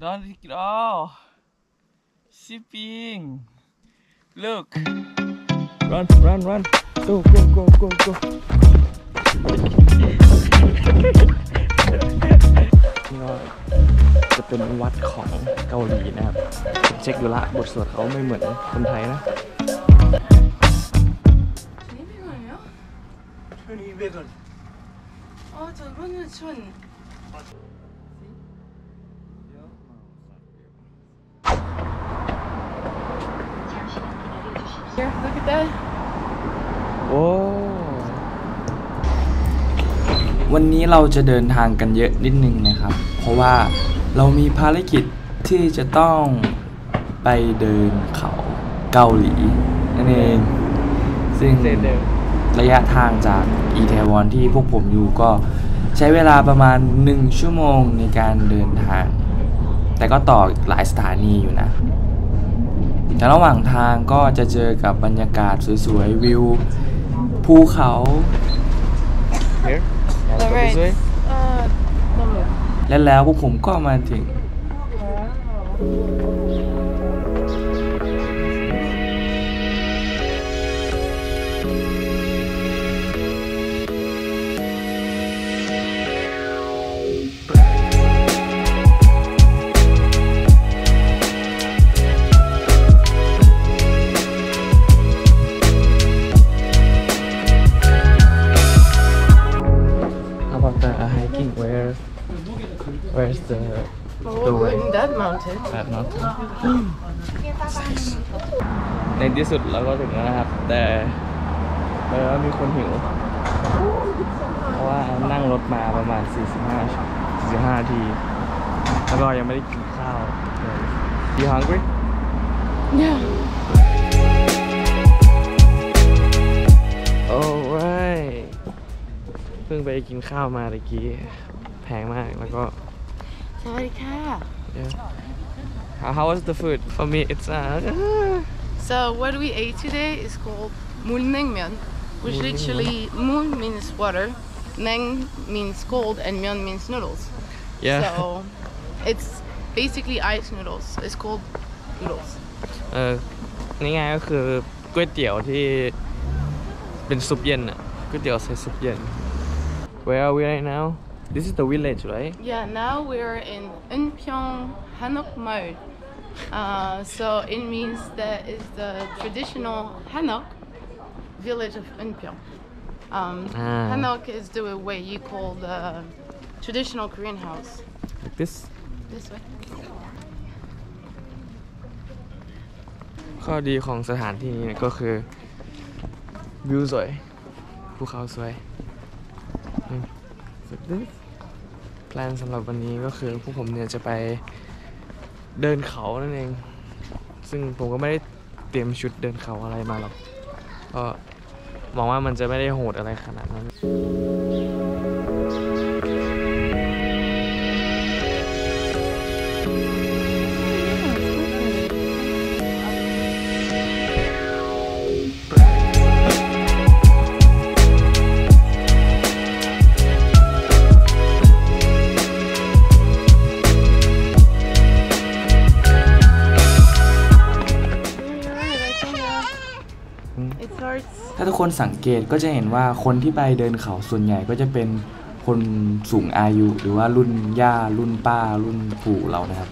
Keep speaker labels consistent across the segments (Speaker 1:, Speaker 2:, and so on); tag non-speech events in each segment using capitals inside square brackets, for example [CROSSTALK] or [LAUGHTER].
Speaker 1: Don't take it all. Shipping. Look. Run, run, run. Go, go, go, go, go. นี่ก็จะเป็นวัดของเกาหลีนะครับผมเช็คดูละบทสวดเขาไม่เหมือนคนไทยนะ
Speaker 2: 1200원이요?
Speaker 3: 1200원.
Speaker 2: 아 저거는 천 Here, look at that.
Speaker 1: โอ้วันนี้เราจะเดินทางกันเยอะนิดนึงนะครับ เพราะว่าเรามีภารกิจที่จะต้องไปเดินเขาเกาหลีนั่นเอง ซึ่งระยะทางจากอีเทวอนที่พวกผมอยู่ก็ใช้เวลาประมาณ 1 ชั่วโมงในการเดินทาง แต่ก็ต่อหลายสถานีอยู่นะ แต่ระหว่างทางก็จะเจอกับบรรยากาศสวยๆวิวภูเขา Here
Speaker 2: Alright. Uh, 너 무.
Speaker 1: และแล้วพวกผมก็มาถึง How
Speaker 2: Oh,
Speaker 1: The way.
Speaker 2: in that mountain.
Speaker 1: that mountain? ในที่สุดเราก็ถึงแล้วนะครับ แต่เออมีคนหิว เพราะว่านั่งรถมาประมาณ 45 45นาที แล้วก็ยังไม่ได้กินข้าวเลย You hungry?
Speaker 2: Yeah.
Speaker 1: Alright เพิ่งไปกินข้าวมาตะกี้ แพงมากแล้วก็ Yeah. How, was the food? For me, it's... Uh,
Speaker 2: so what we ate today is called mulnengmyeon, which literally mul means water, neng means cold, and myeon means noodles.
Speaker 1: Yeah.
Speaker 2: So it's basically ice noodles. It's called noodles.
Speaker 1: เออนี่ไงก็คือก๋วยเตี๋ยวที่เป็นซุปเย็นอะก๋วยเตี๋ยวใส่ซุปเย็น Where are we right now? This is the village, right?
Speaker 2: Yeah, now we're in Eunpyeong Hanok Mode, Uh, so it means that it's the traditional Hanok village of Eunpyeong. Um,
Speaker 1: ah.
Speaker 2: Hanok is the way you call the traditional Korean house.
Speaker 1: Like this?
Speaker 2: This way.
Speaker 1: ข้อดีของสถานที่นี้เนี่ยก็คือวิวสวยภูเขาสวย แพลนสำหรับวันนี้ก็คือพวกผมเนี่ยจะไปเดินเขานั่นเอง ซึ่งผมก็ไม่ได้เตรียมชุดเดินเขาอะไรมาหรอก ก็หวังว่ามันจะไม่ได้โหดอะไรขนาดนั้น ถ้าทุกคนสังเกตก็จะเห็นว่าคนที่ไปเดินเขาส่วนใหญ่ก็จะเป็นคนสูงอายุ หรือว่ารุ่นย่า รุ่นป้า รุ่นปู่เรานะครับ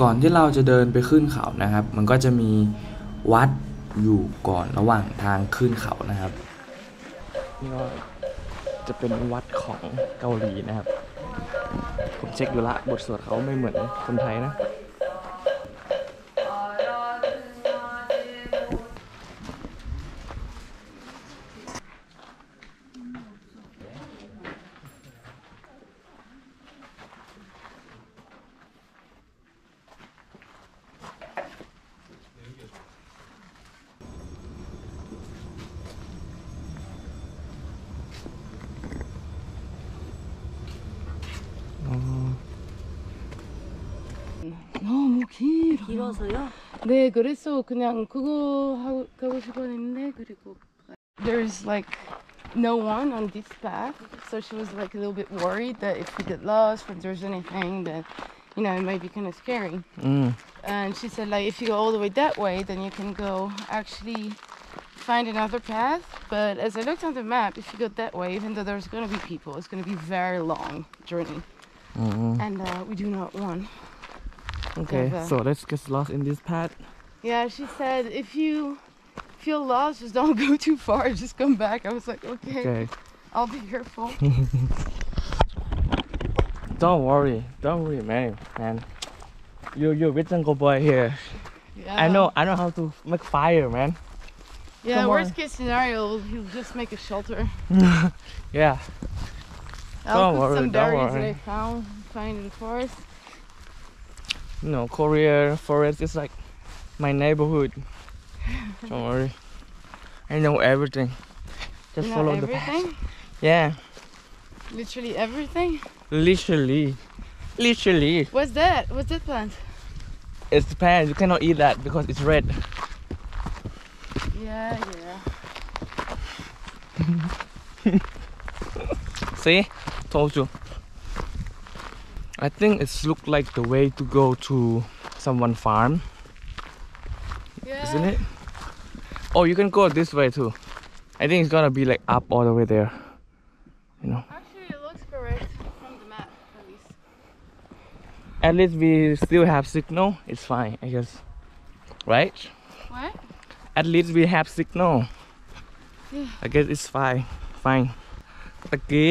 Speaker 1: ก่อนที่เราจะเดินไปขึ้นเขานะครับ มันก็จะมีวัดอยู่ก่อนระหว่างทางขึ้นเขานะครับนี่ก็จะเป็นวัดของเกาหลีนะครับ ผมเช็คดูละบทสวดเขาไม่เหมือนคนไทยนะ
Speaker 2: 너무
Speaker 4: 길어서요?
Speaker 2: 네, 그래서 그냥 그거 하고 가고 싶었는데 그리고 there's like no one on this path, so she was like a little bit worried that if we get lost or there's anything that you know it might be kind of scary.
Speaker 1: Mm.
Speaker 2: And she said like if you go all the way that way, then you can go actually find another path. But as I looked on the map, if you go that way, even though there's gonna be people, it's gonna be very long journey,
Speaker 1: mm -hmm.
Speaker 2: and uh, we do not want
Speaker 1: okay so let's get lost in this path
Speaker 2: Yeah, she said, if you feel lost, just don't [LAUGHS] go too far. Just come back. I was like, okay,
Speaker 1: okay
Speaker 2: I'll be careful. [LAUGHS]
Speaker 1: don't worry don't worry man man you you with jungle boy here
Speaker 2: Yeah.
Speaker 1: I know I know how to make fire man
Speaker 2: Yeah,
Speaker 1: Come
Speaker 2: worst
Speaker 1: on.
Speaker 2: case scenario, he'll just make a shelter. [LAUGHS]
Speaker 1: yeah
Speaker 2: I'll
Speaker 1: Don't
Speaker 2: put
Speaker 1: worry,
Speaker 2: some berries that. I found, find in the forest.
Speaker 1: You know Korea forest is like my neighborhood. [LAUGHS] Don't worry. I know everything. Just
Speaker 2: You
Speaker 1: follow the path. Yeah.
Speaker 2: Literally everything.
Speaker 1: literally. Literally.
Speaker 2: What's that? What's that plant?
Speaker 1: it's Japan you cannot eat that because it's red.
Speaker 2: Yeah, yeah. [LAUGHS]
Speaker 1: see? Told you I think it's look like the way to go to someone farm
Speaker 2: Yeah.
Speaker 1: isn't it oh you can go this way too I think it's gonna be like up all the way there you know
Speaker 2: Actually, it looks correct from the map, at least.
Speaker 1: at least we still have signal it's fine I guess right
Speaker 2: What?
Speaker 1: at least we have signal
Speaker 2: Yeah.
Speaker 1: I guess it's fine fine ตะกี้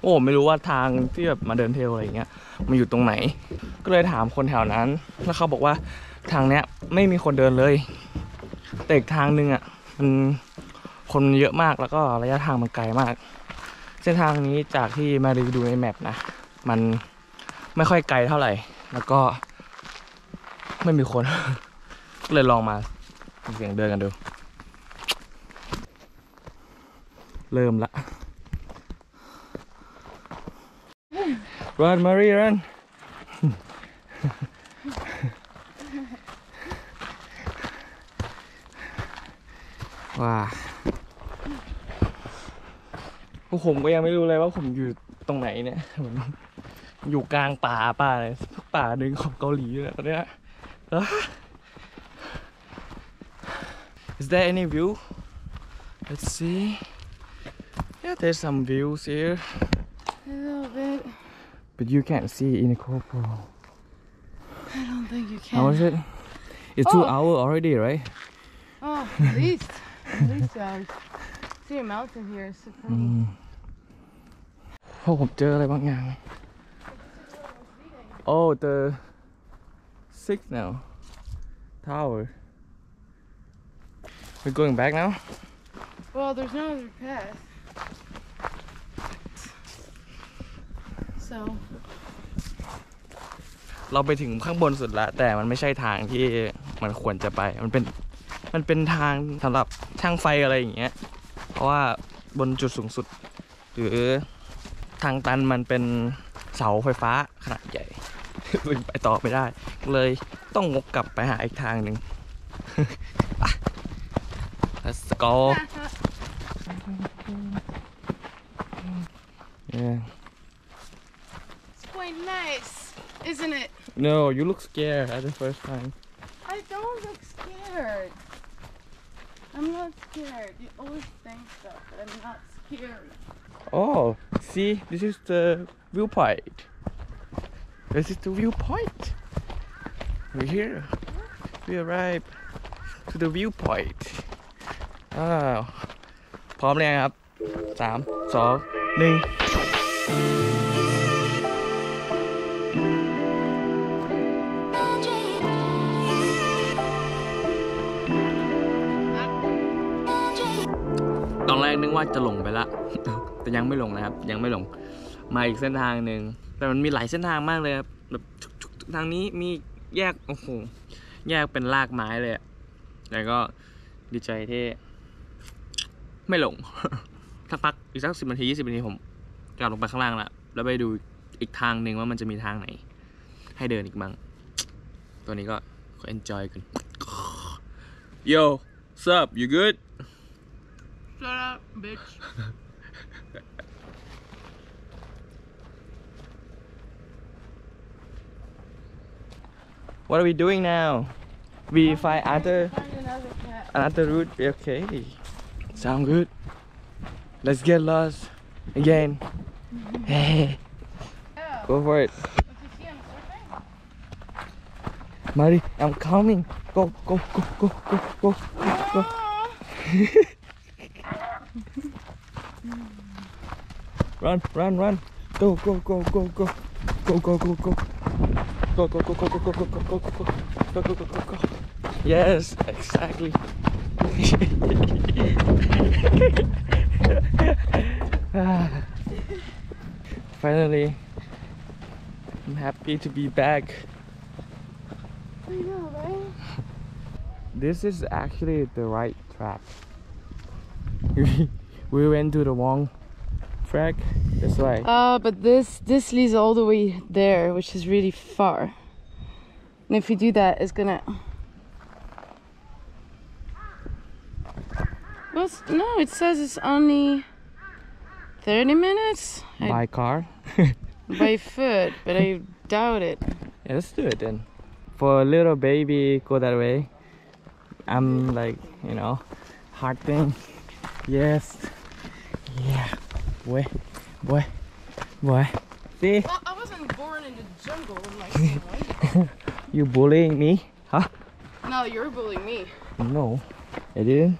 Speaker 1: โอ้ไม่รู้ว่าทางที่แบบมาเดินเทลอะไรอย่างเงี้ยมันอยู่ตรงไหน ก็เลยถามคนแถวนั้น แล้วเขาบอกว่าทางเนี้ยไม่มีคนเดินเลย แต่อีกทางหนึงอะมันคนเยอะมากแล้วก็ระยะทางมันไกลมาก เส้นทางนี้จากที่มารีดูในแมปนะ มันไม่ค่อยไกลเท่าไหร่ แล้วก็ไม่มีคนก็เลยลองมาเสียงเดินกันดู เริ่มละ run Marie run ว้าพวกผมก็ยังไม่รู้เลยว่าผมอยู่ตรงไหนเนี่ยผมอยู่กลางป่าป่าเลยป่าหนึ่งของเกาหลีเลยตอนเนี้ย Is there any view? Let's see. Yeah, there's some views here,
Speaker 2: A little bit.
Speaker 1: but you can't see in the GoPro.
Speaker 2: I don't think you can.
Speaker 1: How is it? It's two
Speaker 2: Oh.
Speaker 1: hour already, right?
Speaker 2: Oh, at least. at least hours. See a mountain here. It's so pretty.
Speaker 1: อืมพวกผมเจออะไรบางอย่าง Oh the signal tower We're going back now
Speaker 2: Well, there's no other path. So,
Speaker 1: เราไปถึงข้างบนสุดแล้ว แต่มันไม่ใช่ทางที่มันควรจะไป มันเป็นมันเป็นทางสำหรับช่างไฟอะไรอย่างเงี้ย เพราะว่าบนจุดสูงสุด หรือทางตันมันเป็นเสาไฟฟ้าขนาดใหญ่ ไปต่อไม่ได้ เลยต้องงกกลับไปหาอีกทางหนึ่ง let's go
Speaker 2: nice, isn't it?
Speaker 1: no you look scared at the first time
Speaker 2: I don't look scared. I'm not scared. You always think so, but I'm not scared.
Speaker 1: Oh, see, this is the viewpoint. This is the viewpoint. We're here. We arrived to the viewpoint. อ้าวพร้อมเลยงครับสามสองหนึ่ง อนแรกนึกว่าจะหลงไปละ แต่ยังไม่หลงนะครับ ยังไม่หลง มาอีกเส้นทางหนึ่ง แต่มันมีหลายเส้นทางมากเลยครับ แบบทุกๆทางนี้มีแยก โอ้โห แยกเป็นลากไม้เลยแต่ก็ดีใจที่ไม่หลง สักพักอีกสักสิบนาทียี่สิบนาทีผมกลับลงไปข้างล่างละ แล้วไปดูอีกทางหนึ่งว่ามันจะมีทางไหน ให้เดินอีกบ้าง ตัวนี้ก็ก็ enjoy กัน Yo what's up you good
Speaker 2: Shut up, bitch.
Speaker 1: What are we doing now? We find other
Speaker 2: another
Speaker 1: another route. Okay. Sound good. Let's get lost again. Hey, [LAUGHS] go for it.
Speaker 2: Did you see him surfing?
Speaker 1: Mari, I'm coming. Go, go, go, go, go, go, go. Ah. [LAUGHS] Run, run, run. Go, go, go, go, go. Go, go, go, go. Go, go, go, go, go, go, go, go, go, go, go. Go, go, go, go, go. Yes, exactly. Ah. Finally, I'm happy to be back.
Speaker 2: I know, right?
Speaker 1: This is actually the right track. we went to the wrong track. That's why.
Speaker 2: Uh, but this this leads all the way there, which is really far. And if you do that, it's gonna. Well, no, it says it's only 30 minutes I-
Speaker 1: By car. [LAUGHS]
Speaker 2: by foot, but I doubt it.
Speaker 1: Yeah, let's do it then. For a little baby, go that way. I'm like, you know, hard thing. Yes. Yeah. Boy. Boy. Boy. See?
Speaker 2: Well, I wasn't born in the jungle like someone.
Speaker 1: You bullying me? Huh?
Speaker 2: no, you're bullying me.
Speaker 1: No. I didn't.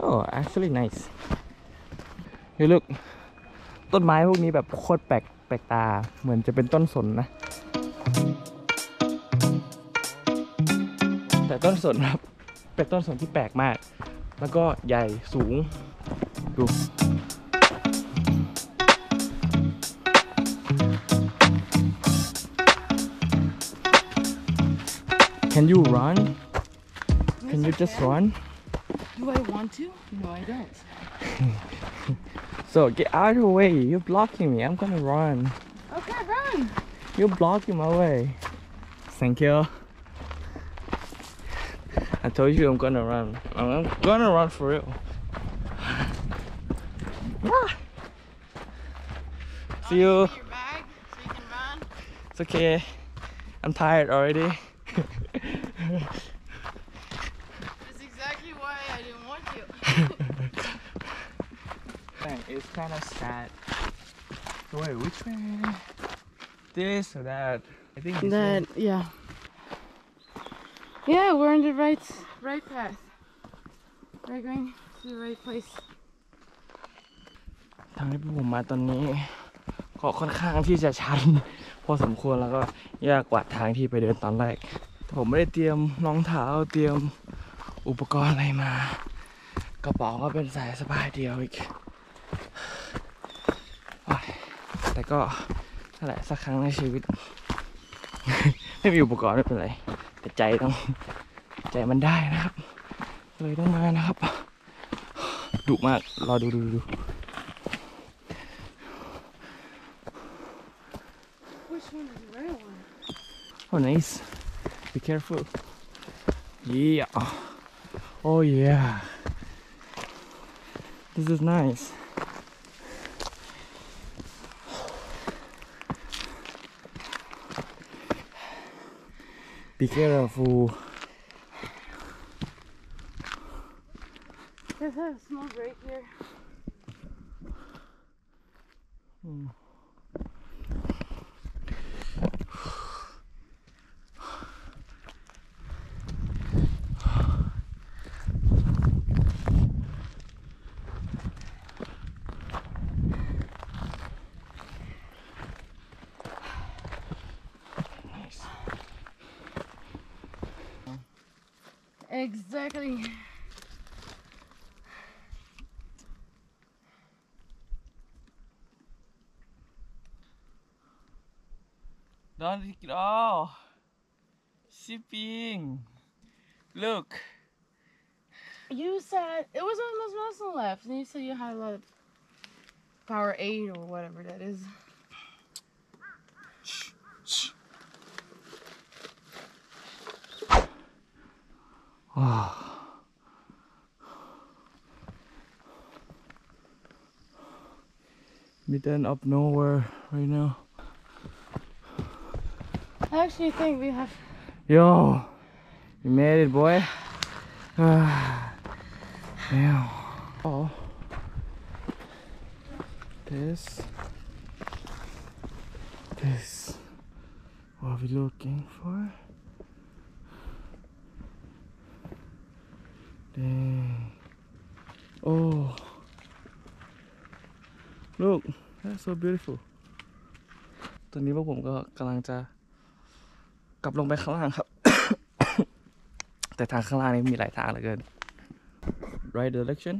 Speaker 1: Oh, actually nice. You look ต้นไม้พวกนี้แบบโคตรแปลกแปลกตา เหมือนจะเป็นต้นสนนะ แต่ต้นสนครับ เป็นต้นสนที่แปลกมาก แล้วก็ใหญ่สูง ดู Can you run? Can you just run?
Speaker 2: Do I want to? No, I don't. [LAUGHS]
Speaker 1: So get out of the way. You're blocking me. I'm gonna run.
Speaker 2: Okay, run.
Speaker 1: You're blocking my way. Thank you. I told you I'm gonna run. I'm gonna run for real. See you.
Speaker 2: Your bag so you can run.
Speaker 1: It's okay. I'm tired already.
Speaker 2: That's exactly why I didn't want you.
Speaker 1: Man, it's [LAUGHS] kind of sad. So wait, which way? This or that? I think this
Speaker 2: that
Speaker 1: way.
Speaker 2: yeah. Yeah, we're on the right right path. We're going to the right place.
Speaker 1: ทางที่พวกผมมาตอนนี้ ก็ค่อนข้างที่จะชัน พอสมควรแล้วก็ยากกว่าทางที่ไปเดินตอนแรกผมไม่ได้เตรียมรองเท้าเตรียมอุปกรณ์อะไรมา กระเป๋าก็เป็นสายสะพายเดียวอีกอแต่ก็นั่นแหละสักครั้งในชีวิต ไม่มีอุปกรณ์ไม่เป็นไร แต่ใจต้องใจมันได้นะครับ เลยต้องมานะครับดุมากรอดูดูดู Oh, nice. Be careful. Yeah. Oh, yeah. This is nice. Be careful.
Speaker 2: Let's a small break here.
Speaker 1: Nice.
Speaker 2: Exactly.
Speaker 1: Don't it all. Shipping. Look.
Speaker 2: You said it was almost muscle left, and you said you had a lot of power eight or whatever that is. Ah.
Speaker 1: Middle of nowhere right now.
Speaker 2: I actually think we have.
Speaker 1: Yo, you made it, boy. [SIGHS] Damn. Oh. This. This. What are we looking for? Dang. Oh. Look, that's so beautiful. ตอนนี้พวกผมก็กำลังจะกลับลงไปข้างล่างครับ แต่ทางข้างล่างนี้มีหลายทางเหลือเกิน right direction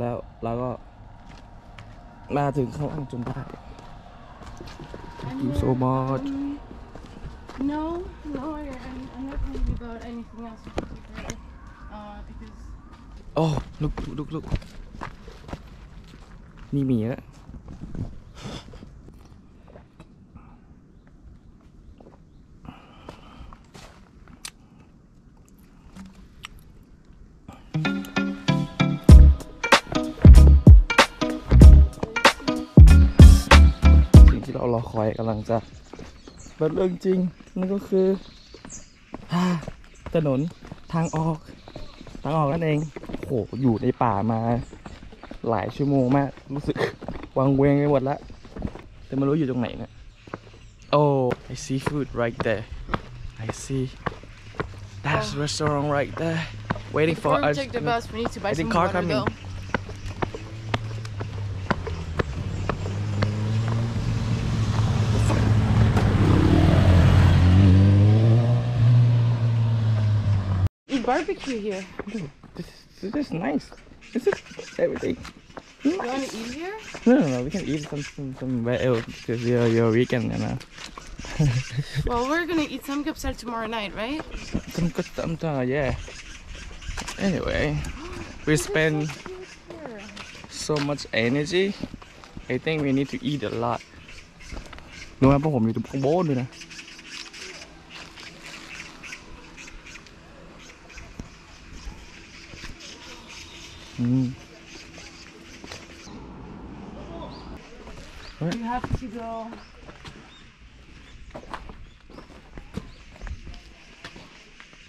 Speaker 1: แล้วเราก็มาถึงข้างล่างจนได้ Thank you so much
Speaker 2: Um, no, no, I- I'm, I'm not thinking about anything else in particular. Uh, because
Speaker 1: โอ้ลุกลุกลุกนี่หมีแล้ว คอยกำลังจะเป็นเรื่องจริงนั่นก็คืออ่าถนนทางออกทางออกนั่นเองโหอยู่ในป่ามาหลายชั่วโมงมาก รู้สึกวังเวงไปหมดละแต่ไม่รู้อยู่ตรงไหนเนะโอ้ I see food right there I see that's restaurant right there waiting for
Speaker 2: before we
Speaker 1: us
Speaker 2: take the bus, we need to buy
Speaker 1: I think
Speaker 2: some
Speaker 1: car
Speaker 2: water
Speaker 1: coming.
Speaker 2: barbecue here.
Speaker 1: this, this is nice this is everything
Speaker 2: You want to eat here?
Speaker 1: no no no we can eat some, some somewhere else because you're, you're weekend you [LAUGHS] know
Speaker 2: Well, we're gonna eat some kapsal tomorrow night, right?
Speaker 1: some good some uh, yeah anyway we spend so much energy I think we need to eat a lot รู้ไหมพวกผมอยู่ตรงข้างบนด้วยนะ อืม
Speaker 2: You have to go.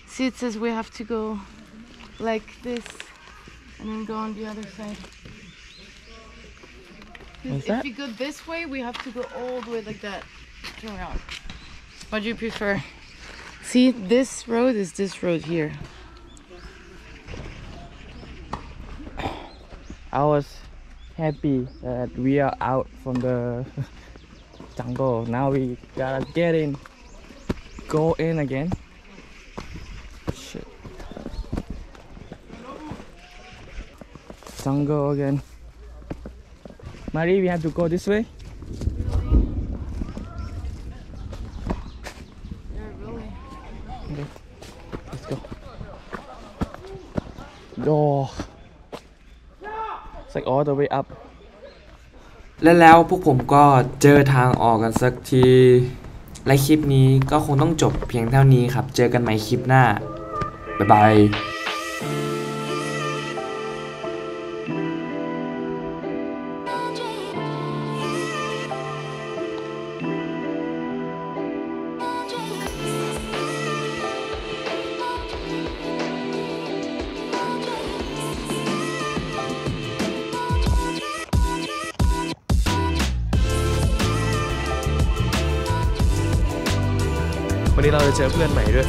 Speaker 2: See, it says we have to go like this and then go on the other side. If you go this way, we have to go all the way like that. Turn around. What do you prefer? See, this road is this road here.
Speaker 1: I was happy that we are out from the [LAUGHS] jungle. Now we gotta get in, go in again. Shit. Jungle again. Marie, we have to go this way. All the way up. และแล้วพวกผมก็เจอทางออกกันสักที และคลิปนี้ก็คงต้องจบเพียงเท่านี้ครับ เจอกันใหม่คลิปหน้า บ๊ายบาย เจอเพื่อนใหม่ด้วย